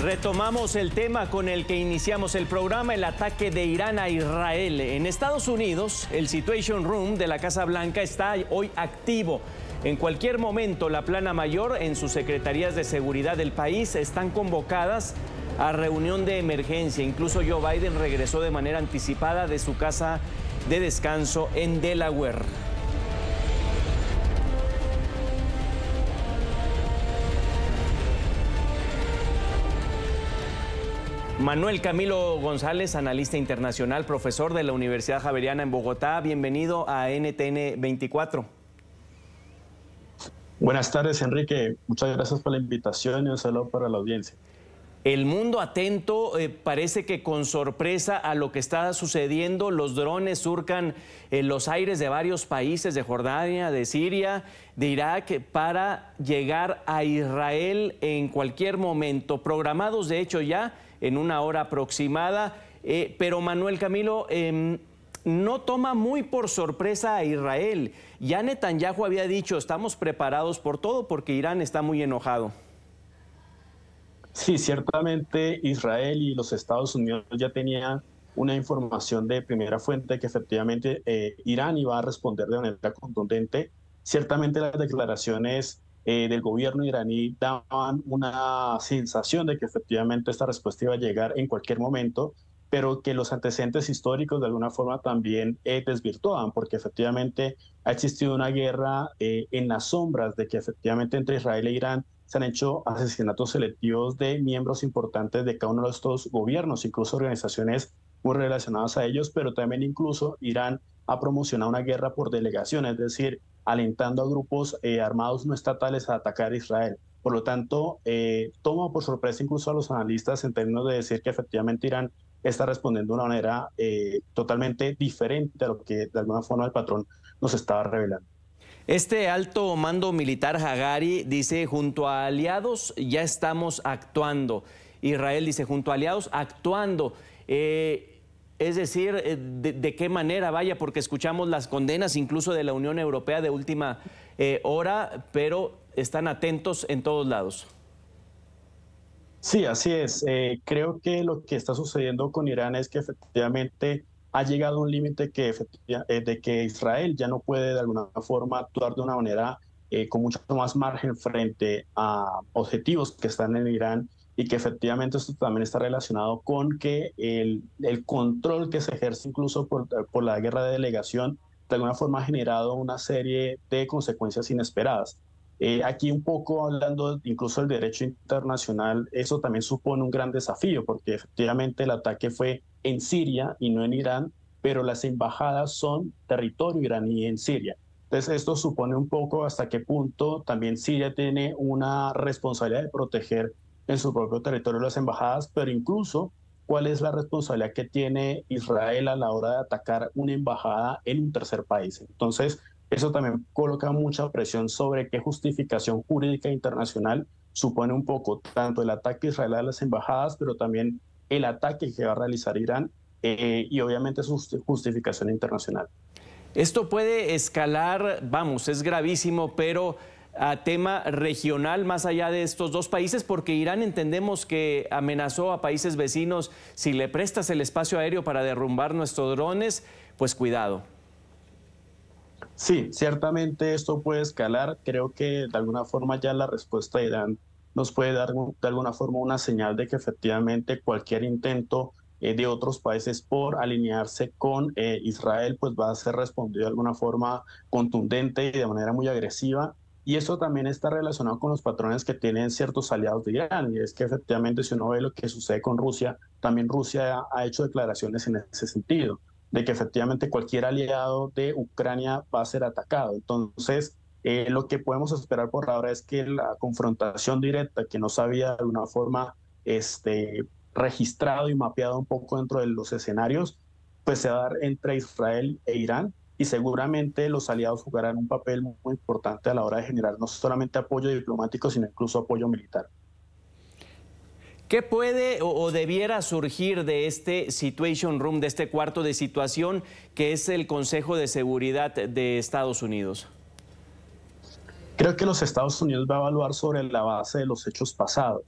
Retomamos el tema con el que iniciamos el programa, el ataque de Irán a Israel. En Estados Unidos, el Situation Room de la Casa Blanca está hoy activo. En cualquier momento, la plana mayor en sus secretarías de seguridad del país están convocadas a reunión de emergencia. Incluso Joe Biden regresó de manera anticipada de su casa de descanso en Delaware. Manuel Camilo González, analista internacional, profesor de la Universidad Javeriana en Bogotá. Bienvenido a NTN 24. Buenas tardes, Enrique. Muchas gracias por la invitación y un saludo para la audiencia. El mundo atento eh, parece que con sorpresa a lo que está sucediendo, los drones surcan en los aires de varios países, de Jordania, de Siria, de Irak, para llegar a Israel en cualquier momento, programados de hecho ya en una hora aproximada. Eh, pero Manuel Camilo em, no toma muy por sorpresa a Israel. Ya Netanyahu había dicho, estamos preparados por todo porque Irán está muy enojado. Sí, ciertamente Israel y los Estados Unidos ya tenían una información de primera fuente que efectivamente eh, Irán iba a responder de manera contundente. Ciertamente las declaraciones eh, del gobierno iraní daban una sensación de que efectivamente esta respuesta iba a llegar en cualquier momento, pero que los antecedentes históricos de alguna forma también eh, desvirtuaban, porque efectivamente ha existido una guerra eh, en las sombras de que efectivamente entre Israel e Irán se han hecho asesinatos selectivos de miembros importantes de cada uno de estos gobiernos, incluso organizaciones muy relacionadas a ellos, pero también incluso Irán ha promocionado una guerra por delegación, es decir, alentando a grupos eh, armados no estatales a atacar a Israel. Por lo tanto, eh, toma por sorpresa incluso a los analistas en términos de decir que efectivamente Irán está respondiendo de una manera eh, totalmente diferente a lo que de alguna forma el patrón nos estaba revelando. Este alto mando militar Hagari dice, junto a aliados ya estamos actuando. Israel dice, junto a aliados actuando. Es decir, eh, de, qué manera vaya, porque escuchamos las condenas incluso de la Unión Europea de última eh, hora, pero están atentos en todos lados. Sí, así es. Eh, creo que lo que está sucediendo con Irán es que efectivamente ha llegado un límite que, de que Israel ya no puede de alguna forma actuar de una manera con mucho más margen frente a objetivos que están en Irán y que efectivamente esto también está relacionado con que el, el control que se ejerce incluso por, por, la guerra de delegación de alguna forma ha generado una serie de consecuencias inesperadas. Eh, aquí un poco hablando incluso del derecho internacional, eso también supone un gran desafío porque efectivamente el ataque fue en Siria y no en Irán, pero las embajadas son territorio iraní en Siria. Entonces esto supone un poco hasta qué punto también Siria tiene una responsabilidad de proteger en su propio territorio las embajadas, pero incluso cuál es la responsabilidad que tiene Israel a la hora de atacar una embajada en un tercer país. Entonces, eso también coloca mucha presión sobre qué justificación jurídica internacional supone un poco tanto el ataque israelí a las embajadas, pero también el ataque que va a realizar Irán eh, y obviamente su justificación internacional. Esto puede escalar, vamos, es gravísimo, pero a tema regional más allá de estos dos países, porque Irán entendemos que amenazó a países vecinos, si le prestas el espacio aéreo para derrumbar nuestros drones, pues cuidado. Sí, ciertamente esto puede escalar. Creo que de alguna forma ya la respuesta de Irán nos puede dar de alguna forma una señal de que efectivamente cualquier intento eh, de otros países por alinearse con eh, Israel pues va a ser respondido de alguna forma contundente y de manera muy agresiva y eso también está relacionado con los patrones que tienen ciertos aliados de Irán. Y es que efectivamente si uno ve lo que sucede con Rusia, también Rusia ha hecho declaraciones en ese sentido, de que efectivamente cualquier aliado de Ucrania va a ser atacado. Entonces, eh, lo que podemos esperar por ahora es que la confrontación directa, que no se había de alguna forma este, registrado y mapeado un poco dentro de los escenarios, pues se va a dar entre Israel e Irán y seguramente los aliados jugarán un papel muy, importante a la hora de generar no solamente apoyo diplomático, sino incluso apoyo militar. ¿Qué puede o, debiera surgir de este Situation Room, de este cuarto de situación que es el Consejo de Seguridad de Estados Unidos? Creo que los Estados Unidos va a evaluar sobre la base de los hechos pasados.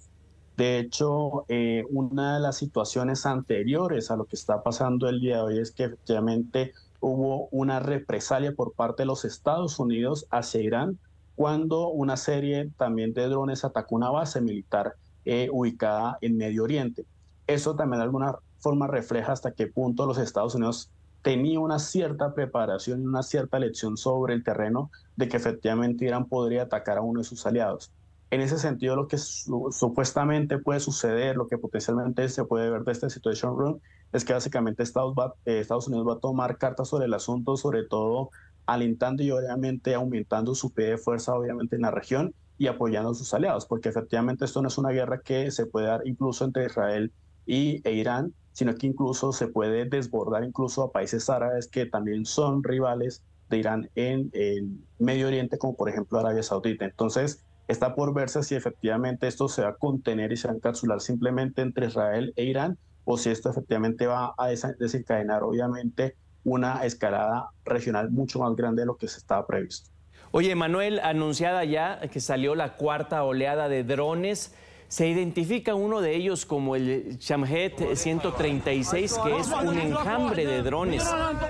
De hecho, eh, una de las situaciones anteriores a lo que está pasando el día de hoy es que efectivamente hubo una represalia por parte de los Estados Unidos hacia Irán cuando una serie también de drones atacó una base militar eh, ubicada en Medio Oriente. Eso también de alguna forma refleja hasta qué punto los Estados Unidos tenían una cierta preparación y una cierta lección sobre el terreno de que efectivamente Irán podría atacar a uno de sus aliados. En ese sentido, lo que supuestamente puede suceder, lo que potencialmente se puede ver de esta Situation Room, es que básicamente Estados, eh, Unidos va a tomar cartas sobre el asunto, sobre todo alentando y obviamente aumentando su pie de fuerza, obviamente, en la región y apoyando a sus aliados, porque efectivamente esto no es una guerra que se puede dar incluso entre Israel y, e Irán, sino que incluso se puede desbordar incluso a países árabes que también son rivales de Irán en el Medio Oriente, como por ejemplo Arabia Saudita. Entonces, Está por verse si efectivamente esto se va a contener y se va a encapsular simplemente entre Israel e Irán o si esto efectivamente va a desencadenar obviamente una escalada regional mucho más grande de lo que se estaba previsto. Oye, Manuel, anunciada ya que salió la cuarta oleada de drones se identifica uno de ellos como el Shamhet 136, que es un enjambre de drones.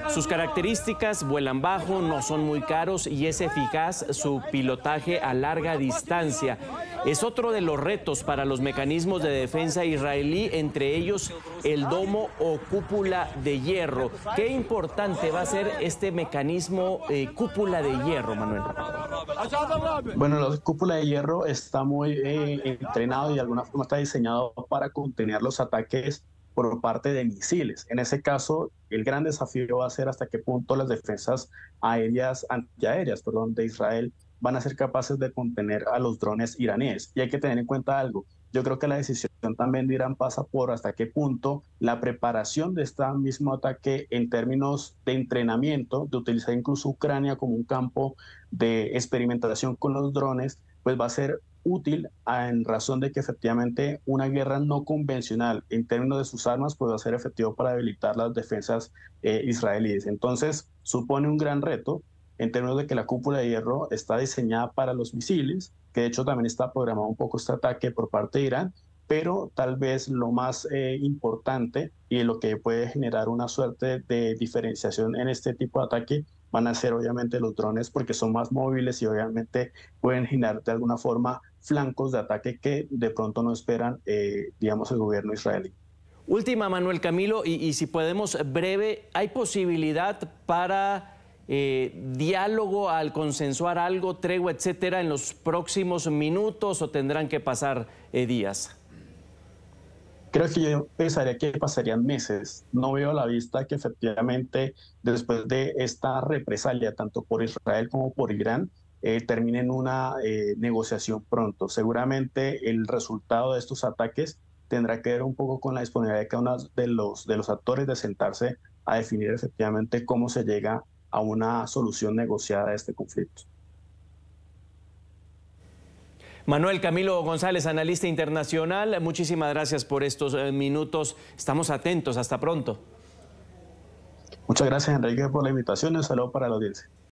Sus características vuelan bajo, no son muy caros y es eficaz su pilotaje a larga distancia. Es otro de los retos para los mecanismos de defensa israelí, entre ellos el domo o cúpula de hierro. Qué importante va a ser este mecanismo eh, cúpula de hierro, Manuel. Bueno, la cúpula de hierro está muy eh, entrenado y de alguna forma está diseñado para contener los ataques por parte de misiles. En ese caso, el gran desafío va a ser hasta qué punto las defensas aéreas, antiaéreas, perdón, de Israel van a ser capaces de contener a los drones iraníes. Y hay que tener en cuenta algo. Yo creo que la decisión también de Irán pasa por hasta qué punto la preparación de este mismo ataque en términos de entrenamiento, de utilizar incluso Ucrania como un campo de experimentación con los drones, pues va a ser útil en razón de que efectivamente una guerra no convencional en términos de sus armas pues va a ser efectivo para debilitar las defensas eh, israelíes. Entonces supone un gran reto en términos de que la cúpula de hierro está diseñada para los misiles, que de hecho también está programado un poco este ataque por parte de Irán, pero tal vez lo más eh, importante y lo que puede generar una suerte de diferenciación en este tipo de ataque van a ser obviamente los drones porque son más móviles y obviamente pueden generar de alguna forma flancos de ataque que de pronto no esperan, eh, digamos, el gobierno israelí. Última, Manuel Camilo, y si podemos breve, ¿hay posibilidad para eh, diálogo al consensuar algo, tregua, etcétera, en los próximos minutos o tendrán que pasar eh, días? Creo que yo pensaría que pasarían meses. No veo a la vista que efectivamente después de esta represalia, tanto por Israel como por Irán, eh, terminen una negociación pronto. Seguramente el resultado de estos ataques tendrá que ver un poco con la disponibilidad de cada uno de los, de los actores de sentarse a definir efectivamente cómo se llega a una solución negociada a este conflicto. Manuel Camilo González, analista internacional, muchísimas gracias por estos eh, minutos. Estamos atentos. Hasta pronto. Muchas gracias, Enrique, por la invitación un saludo para la audiencia.